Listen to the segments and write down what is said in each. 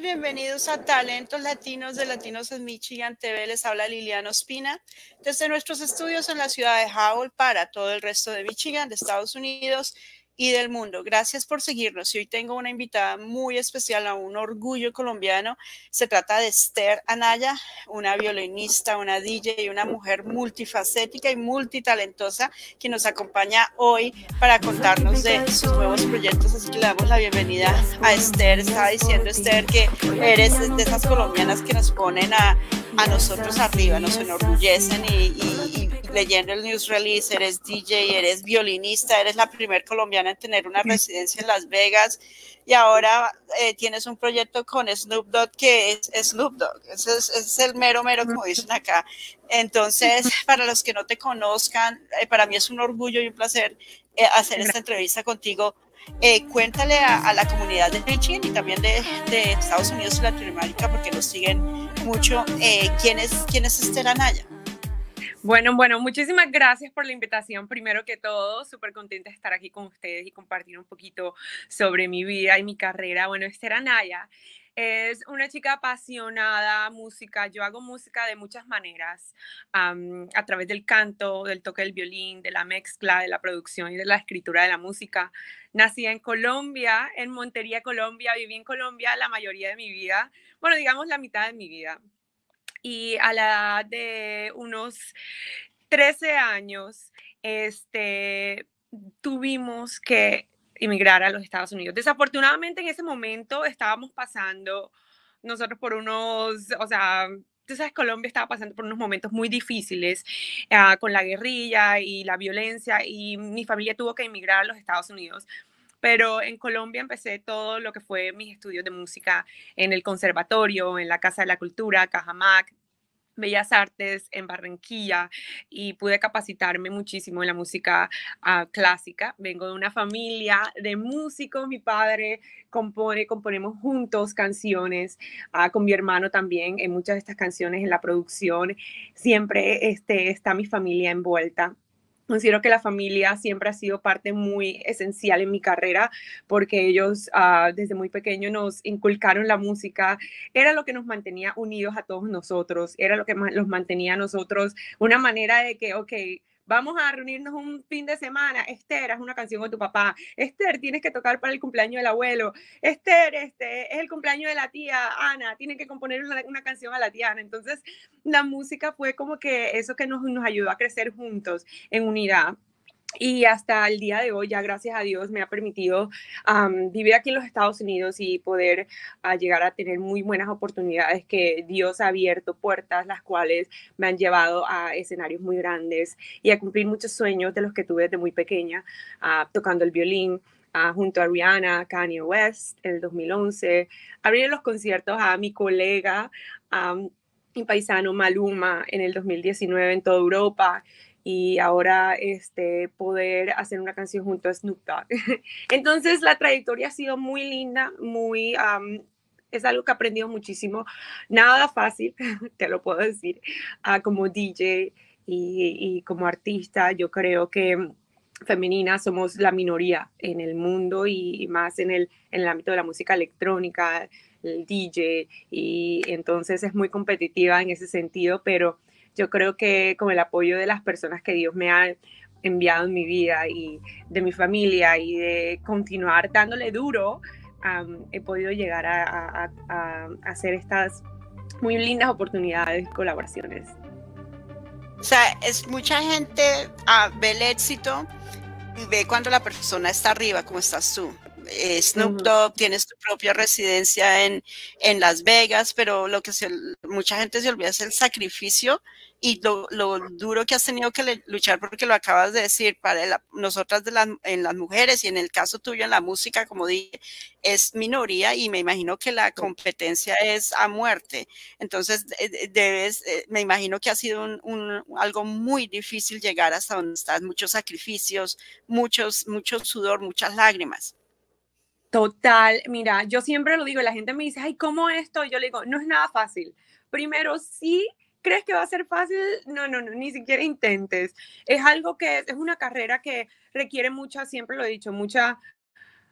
bienvenidos a Talentos Latinos de Latinos en Michigan TV. Les habla Liliana Ospina desde nuestros estudios en la ciudad de Howell para todo el resto de Michigan, de Estados Unidos y del mundo. Gracias por seguirnos. Y hoy tengo una invitada muy especial, a un orgullo colombiano. Se trata de Esther Anaya, una violinista, una DJ y una mujer multifacética y multitalentosa que nos acompaña hoy para contarnos de sus nuevos proyectos. Así que le damos la bienvenida a Esther. Estaba diciendo Esther que eres de esas colombianas que nos ponen a, a nosotros arriba, nos enorgullecen y, y leyendo el news release, eres DJ, eres violinista, eres la primer colombiana en tener una residencia en Las Vegas y ahora eh, tienes un proyecto con Snoop Dogg que es Snoop Dogg, ese es, el mero mero como dicen acá. Entonces, para los que no te conozcan, eh, para mí es un orgullo y un placer eh, hacer esta entrevista contigo. cuéntale a, la comunidad de Michigan y también de, de, Estados Unidos y Latinoamérica, porque nos siguen mucho, quién, es, quién es Esther Anaya. Bueno, bueno, muchísimas gracias por la invitación. Primero que todo, súper contenta de estar aquí con ustedes y compartir un poquito sobre mi vida y mi carrera. Bueno, Esther Anaya es una chica apasionada música. Yo hago música de muchas maneras, a través del canto, del toque del violín, de la mezcla, de la producción y de la escritura de la música. Nací en Colombia, en Montería, Colombia. Viví en Colombia la mayoría de mi vida, bueno, digamos la mitad de mi vida y a la edad de unos 13 años, este, tuvimos que emigrar a los Estados Unidos. Desafortunadamente en ese momento estábamos pasando nosotros por unos, o sea, tú sabes, Colombia estaba pasando por unos momentos muy difíciles ah, con la guerrilla y la violencia y mi familia tuvo que emigrar a los Estados Unidos pero en Colombia empecé todo lo que fue mis estudios de música en el conservatorio, en la Casa de la Cultura, Cajamac, Bellas Artes en Barranquilla y pude capacitarme muchísimo en la música ah, clásica. Vengo de una familia de músicos, mi padre compone, componemos juntos canciones, ah, con mi hermano también en muchas de estas canciones en la producción. Siempre este, está mi familia envuelta Considero que la familia siempre ha sido parte muy esencial en mi carrera porque ellos ah, desde muy pequeño nos inculcaron la música, era lo que nos mantenía unidos a todos nosotros, era lo que los mantenía a nosotros, una manera de que, ok, vamos a reunirnos un fin de semana, Esther, haz una canción con tu papá, Esther, tienes que tocar para el cumpleaños del abuelo, Esther, este, es el cumpleaños de la tía Ana, tiene que componer una, canción a la tía Ana. Entonces, la música fue como que eso que nos, nos ayudó a crecer juntos en unidad y hasta el día de hoy, ya gracias a Dios, me ha permitido vivir aquí en los Estados Unidos y poder ah, llegar a tener muy buenas oportunidades que Dios ha abierto puertas, las cuales me han llevado a escenarios muy grandes y a cumplir muchos sueños de los que tuve desde muy pequeña, ah, tocando el violín. Ah, junto a Rihanna, Kanye West, en el 2011, abrir los conciertos a mi colega, mi paisano Maluma, en el 2019 en toda Europa, y ahora este, poder hacer una canción junto a Snoop Dogg. Entonces la trayectoria ha sido muy linda, muy... es algo que he aprendido muchísimo. Nada fácil, te lo puedo decir, uh, como DJ y, y, como artista. Yo creo que femeninas somos la minoría en el mundo y, más en el, en el ámbito de la música electrónica, el DJ, y entonces es muy competitiva en ese sentido, pero yo creo que con el apoyo de las personas que Dios me ha enviado en mi vida y de mi familia y de continuar dándole duro, he podido llegar a, hacer estas muy lindas oportunidades, colaboraciones. O sea, es mucha gente ah, ve el éxito y ve cuando la persona está arriba, como estás tú. Eh, Snoop Dogg, tienes tu propia residencia en, en Las Vegas, pero lo que se, mucha gente se olvida es el sacrificio y lo, duro que has tenido que luchar, porque lo acabas de decir, para nosotras de en las mujeres y en el caso tuyo en la música, como dije, es minoría y me imagino que la competencia es a muerte. Entonces, debes, eh, me imagino que ha sido un, algo muy difícil llegar hasta donde estás, muchos sacrificios, muchos, mucho sudor, muchas lágrimas. Total, mira, yo siempre lo digo, la gente me dice, ay, ¿cómo esto? Yo le digo, no es nada fácil. Primero, sí, crees que va a ser fácil, no, no, no, ni siquiera intentes. Es algo que es, una carrera que requiere mucha, siempre lo he dicho, mucha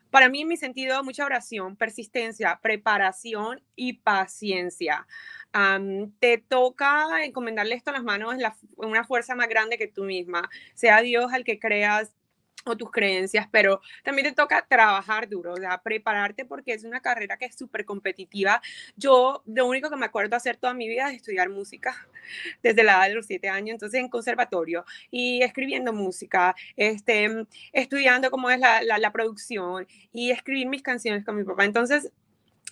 para mí, en mi sentido, mucha oración, persistencia, preparación y paciencia. te toca encomendarle esto a las manos, la, una fuerza más grande que tú misma, sea Dios al que creas, o tus creencias, pero también te toca trabajar duro, o sea, prepararte porque es una carrera que es súper competitiva. Yo lo único que me acuerdo hacer toda mi vida es estudiar música desde la edad de los siete años, entonces en conservatorio y escribiendo música, este, estudiando cómo es la, la, la producción y escribir mis canciones con mi papá. Entonces,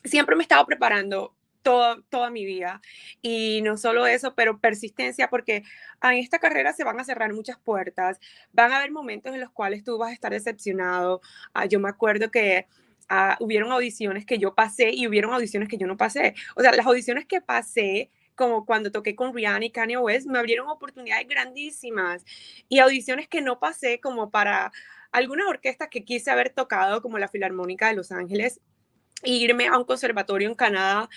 siempre me he estado preparando toda mi vida. Y no solo eso, pero persistencia, porque en esta carrera se van a cerrar muchas puertas, van a haber momentos en los cuales tú vas a estar decepcionado. Ah, yo me acuerdo que ah, hubieron audiciones que yo pasé y hubieron audiciones que yo no pasé. O sea, las audiciones que pasé como cuando toqué con Rihanna y Kanye West, me abrieron oportunidades grandísimas y audiciones que no pasé como para algunas orquestas que quise haber tocado, como la Filarmónica de Los Ángeles, irme a un conservatorio en Canadá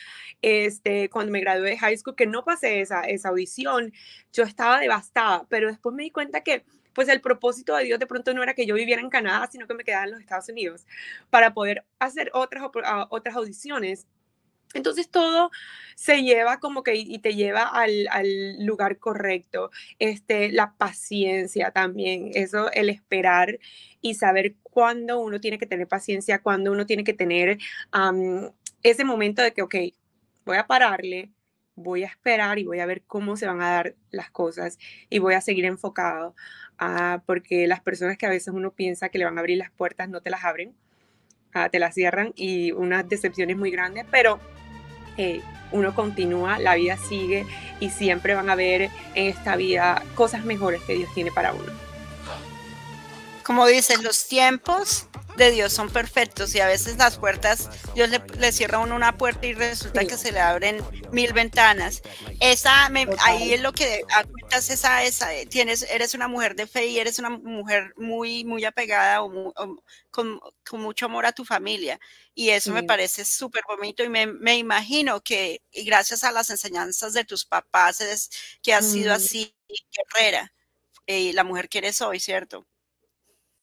este, cuando me gradué de high school, que no pasé esa, esa audición, yo estaba devastada, pero después me di cuenta que pues el propósito de Dios de pronto no era que yo viviera en Canadá, sino que me quedara en los Estados Unidos para poder hacer otras, otras audiciones entonces todo se lleva como que y te lleva al, lugar correcto. Este, la paciencia también, eso, el esperar y saber cuándo uno tiene que tener paciencia, cuándo uno tiene que tener ese momento de que, ok, voy a pararle, voy a esperar y voy a ver cómo se van a dar las cosas y voy a seguir enfocado, porque las personas que a veces uno piensa que le van a abrir las puertas no te las abren, uh, te las cierran y unas decepciones muy grandes, pero uno continúa, la vida sigue y siempre van a haber en esta vida cosas mejores que Dios tiene para uno. Como dices, los tiempos de Dios son perfectos y a veces las puertas, Dios le, cierra a uno una puerta y resulta que se le abren mil ventanas. Esa, ahí es lo que cuentas, esa, esa, tienes, eres una mujer de fe y eres una mujer muy, muy apegada o, con, con, mucho amor a tu familia. Y eso me parece súper bonito y me, me, imagino que y gracias a las enseñanzas de tus papás, es, que has sido mm. así guerrera, eh, la mujer que eres hoy, ¿cierto?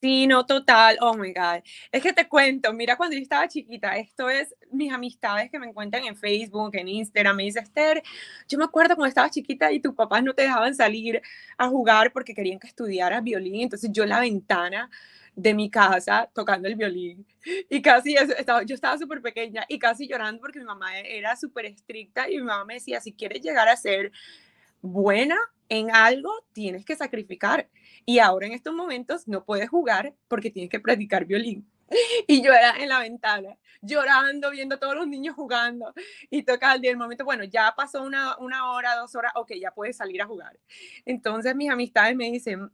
Sí, no, total. Oh my God. Es que te cuento, mira, cuando yo estaba chiquita, esto es mis amistades que me encuentran en Facebook, en Instagram. Me dice Esther, yo me acuerdo cuando estaba chiquita y tus papás no te dejaban salir a jugar porque querían que estudiaras violín. Entonces yo la ventana de mi casa tocando el violín y casi estaba, yo estaba súper pequeña y casi llorando porque mi mamá era súper estricta y mi mamá me decía, si quieres llegar a ser buena en algo, tienes que sacrificar. Y ahora en estos momentos no puedes jugar porque tienes que practicar violín. Y yo era en la ventana, llorando, viendo a todos los niños jugando. Y toca el momento, bueno, ya pasó una, una hora, dos horas, ok, ya puedes salir a jugar. Entonces mis amistades me dicen,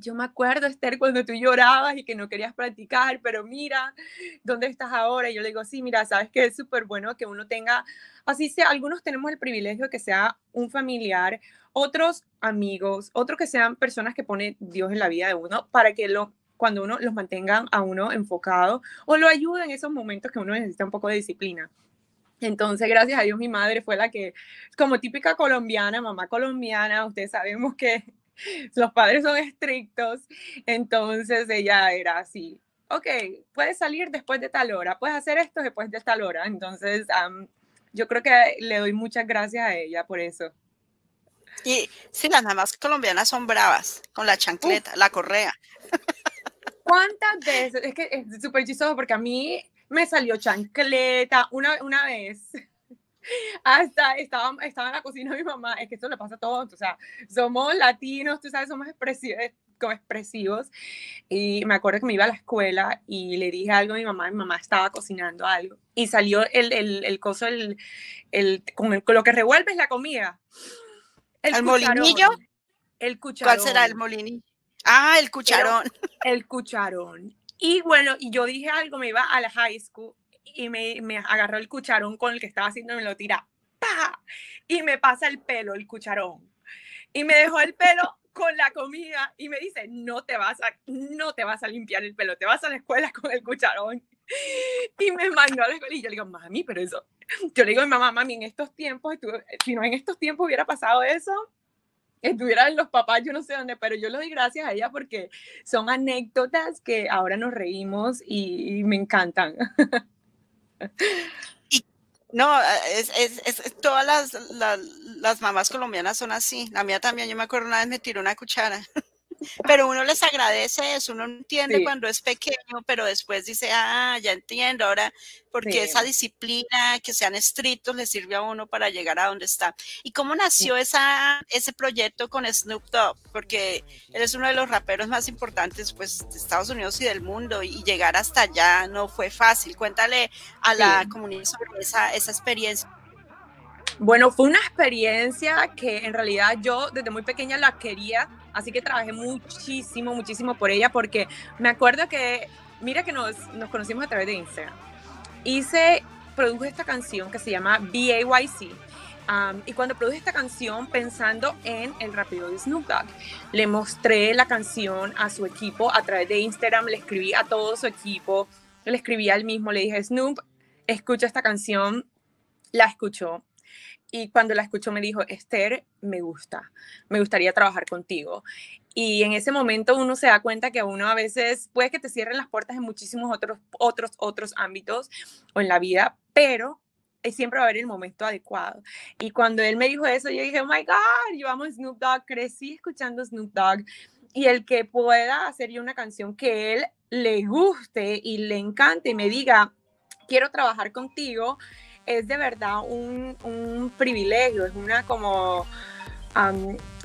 yo me acuerdo, Esther, cuando tú llorabas y que no querías practicar, pero mira, ¿dónde estás ahora? Y yo le digo, sí, mira, sabes que es súper bueno que uno tenga, así sea, algunos tenemos el privilegio de que sea un familiar, otros amigos, otros que sean personas que pone Dios en la vida de uno para que lo, cuando uno los mantengan a uno enfocado o lo ayuden en esos momentos que uno necesita un poco de disciplina. Entonces, gracias a Dios, mi madre fue la que, como típica colombiana, mamá colombiana, ustedes sabemos que los padres son estrictos, entonces ella era así, ok, puedes salir después de tal hora, puedes hacer esto después de tal hora, entonces yo creo que le doy muchas gracias a ella por eso. Y sí, las mamás colombianas son bravas con la chancleta, la correa. ¿Cuántas veces? Es que es súper chistoso porque a mí me salió chancleta una, una vez hasta estaba, estaba en la cocina de mi mamá, es que esto le pasa a todos, o sea, somos latinos, tú sabes, somos expresivos, como expresivos, y me acuerdo que me iba a la escuela y le dije algo a mi mamá, mi mamá estaba cocinando algo, y salió el, el, el coso, el, el, con, lo que revuelves la comida. El, molinillo? El cucharón. ¿Cuál será el molinillo? Ah, el cucharón. el cucharón. Y bueno, y yo dije algo, me iba a la high school y me, me agarró el cucharón con el que estaba haciendo, me lo tira, ¡pa! Y me pasa el pelo, el cucharón. Y me dejó el pelo con la comida y me dice, no te vas a, no te vas a limpiar el pelo, te vas a la escuela con el cucharón. Y me mandó a la escuela y yo le digo, mami, pero eso, yo le digo a mi mamá, mami, en estos tiempos, si no en estos tiempos hubiera pasado eso, estuvieran los papás, yo no sé dónde, pero yo le doy gracias a ella porque son anécdotas que ahora nos reímos y, me encantan. Y, no, es, es, todas las, las, las, mamás colombianas son así. La mía también, yo me acuerdo una vez me tiró una cuchara. Pero uno les agradece eso, uno entiende cuando es pequeño, pero después dice, ah, ya entiendo, ahora, porque esa disciplina, que sean estrictos, le sirve a uno para llegar a donde está. ¿Y cómo nació esa, ese proyecto con Snoop Dogg? Porque él es uno de los raperos más importantes, pues, de Estados Unidos y del mundo, y llegar hasta allá no fue fácil. Cuéntale a la comunidad sobre esa, esa experiencia. Bueno, fue una experiencia que en realidad yo desde muy pequeña la quería Así que trabajé muchísimo, muchísimo por ella porque me acuerdo que, mira que nos, nos conocimos a través de Instagram. Hice, produjo esta canción que se llama BAYC. Um, y cuando produje esta canción pensando en el rápido de Snoop Dogg, le mostré la canción a su equipo a través de Instagram, le escribí a todo su equipo, le escribí al mismo, le dije, Snoop, escucha esta canción, la escuchó, y cuando la escuchó me dijo, Esther, me gusta, me gustaría trabajar contigo. Y en ese momento uno se da cuenta que uno a veces puede que te cierren las puertas en muchísimos otros, otros, otros ámbitos o en la vida, pero siempre va a haber el momento adecuado. Y cuando él me dijo eso, yo dije, oh my God, yo Snoop Dogg, crecí escuchando Snoop Dogg. Y el que pueda hacer una canción que él le guste y le encante y me diga, quiero trabajar contigo, es de verdad un, un privilegio, es una como,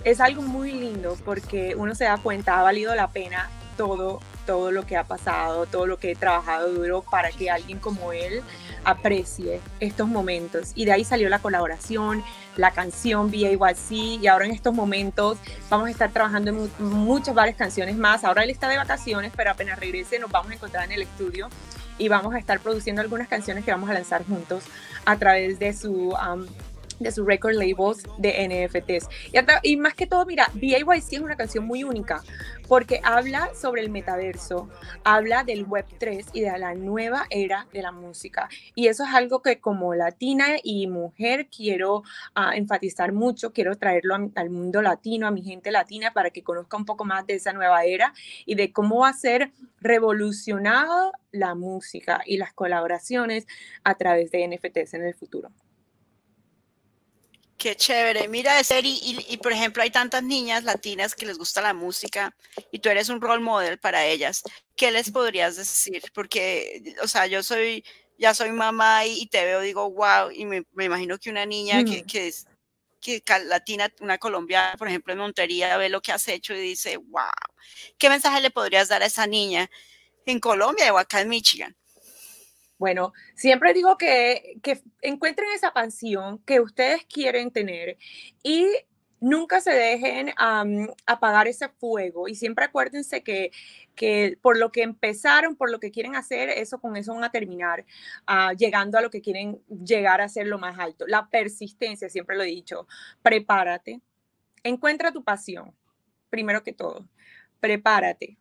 es algo muy lindo porque uno se da cuenta, ha valido la pena todo, todo lo que ha pasado, todo lo que he trabajado duro para que alguien como él aprecie estos momentos. Y de ahí salió la colaboración, la canción BAYC y ahora en estos momentos vamos a estar trabajando en muchas varias canciones más. Ahora él está de vacaciones, pero apenas regrese nos vamos a encontrar en el estudio y vamos a estar produciendo algunas canciones que vamos a lanzar juntos a través de su um, de sus record labels de NFTs. Y, y, más que todo, mira, BAYC es una canción muy única porque habla sobre el metaverso, habla del Web 3 y de la nueva era de la música. Y eso es algo que como latina y mujer quiero ah, enfatizar mucho, quiero traerlo al mundo latino, a mi gente latina, para que conozca un poco más de esa nueva era y de cómo va a ser revolucionado la música y las colaboraciones a través de NFTs en el futuro. Qué chévere. Mira, ser y, y, por ejemplo, hay tantas niñas latinas que les gusta la música y tú eres un role model para ellas. ¿Qué les podrías decir? Porque, o sea, yo soy, ya soy mamá y, te veo, digo, wow, y me, imagino que una niña que, que, es que latina, una colombiana, por ejemplo, en Montería, ve lo que has hecho y dice, wow. ¿Qué mensaje le podrías dar a esa niña en Colombia o acá en Michigan? Bueno, siempre digo que, encuentren esa pasión que ustedes quieren tener y nunca se dejen apagar ese fuego. Y siempre acuérdense que, que, por lo que empezaron, por lo que quieren hacer, eso con eso van a terminar ah, llegando a lo que quieren llegar a ser lo más alto. La persistencia, siempre lo he dicho, prepárate, encuentra tu pasión, primero que todo, prepárate,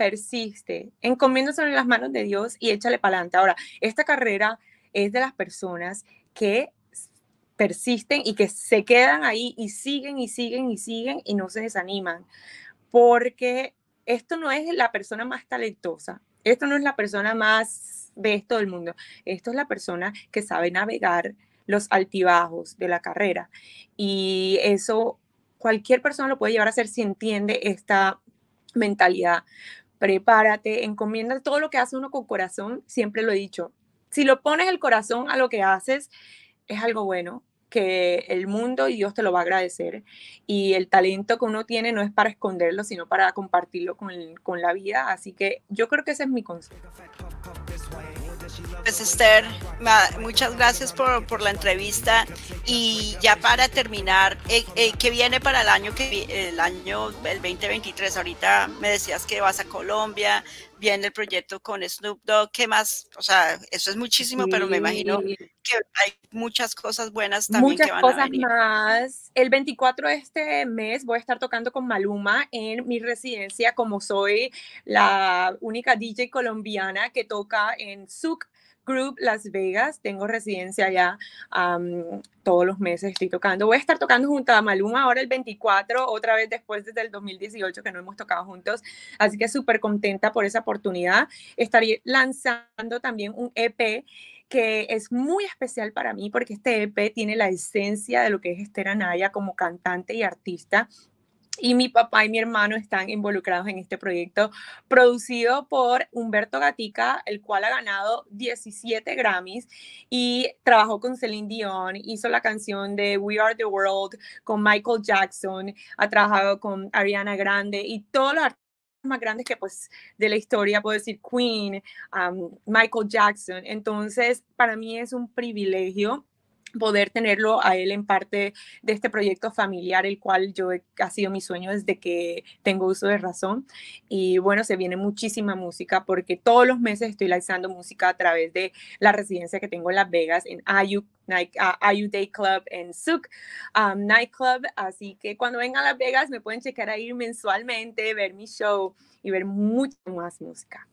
persiste, encomiéndose en las manos de Dios y échale para adelante. Ahora, esta carrera es de las personas que persisten y que se quedan ahí y siguen y siguen y siguen y no se desaniman, porque esto no es la persona más talentosa, esto no es la persona más de esto del mundo, esto es la persona que sabe navegar los altibajos de la carrera y eso cualquier persona lo puede llevar a hacer si entiende esta mentalidad prepárate, encomienda todo lo que hace uno con corazón, siempre lo he dicho. Si lo pones el corazón a lo que haces, es algo bueno, que el mundo y Dios te lo va a agradecer. Y el talento que uno tiene no es para esconderlo, sino para compartirlo con, con la vida. Así que yo creo que ese es mi consejo. Pues Esther, muchas gracias por, por, la entrevista y ya para terminar, eh, eh, ¿qué viene para el año que el año el 2023? Ahorita me decías que vas a Colombia, viene el proyecto con Snoop Dogg, ¿qué más? O sea, eso es muchísimo, pero me imagino que hay muchas cosas buenas también muchas que van cosas a venir. más. El 24 de este mes voy a estar tocando con Maluma en mi residencia, como soy la única DJ colombiana que toca en Zuc Group Las Vegas. Tengo residencia allá todos los meses, estoy tocando. Voy a estar tocando junto a Maluma ahora el 24, otra vez después desde el 2018 que no hemos tocado juntos. Así que súper contenta por esa oportunidad. Estaré lanzando también un EP que es muy especial para mí porque este EP tiene la esencia de lo que es Esther Anaya como cantante y artista y mi papá y mi hermano están involucrados en este proyecto producido por Humberto Gatica, el cual ha ganado 17 Grammys y trabajó con Celine Dion, hizo la canción de We Are the World con Michael Jackson, ha trabajado con Ariana Grande y todos los artistas más grandes que pues de la historia, puedo decir Queen, um, Michael Jackson. Entonces, para mí es un privilegio poder tenerlo a él en parte de este proyecto familiar, el cual yo ha sido mi sueño desde que tengo uso de razón. Y bueno, se viene muchísima música porque todos los meses estoy lanzando música a través de la residencia que tengo en Las Vegas, en Ayu, Night, uh, Day Club, en Suk um, Nightclub. Así que cuando vengan a Las Vegas me pueden checar ahí mensualmente, ver mi show y ver mucha más música.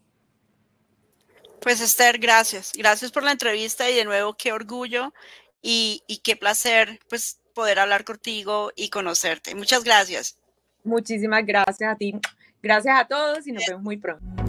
Pues Esther, gracias. Gracias por la entrevista y de nuevo qué orgullo y, qué placer pues poder hablar contigo y conocerte. Muchas gracias. Muchísimas gracias a ti. Gracias a todos y nos vemos muy pronto.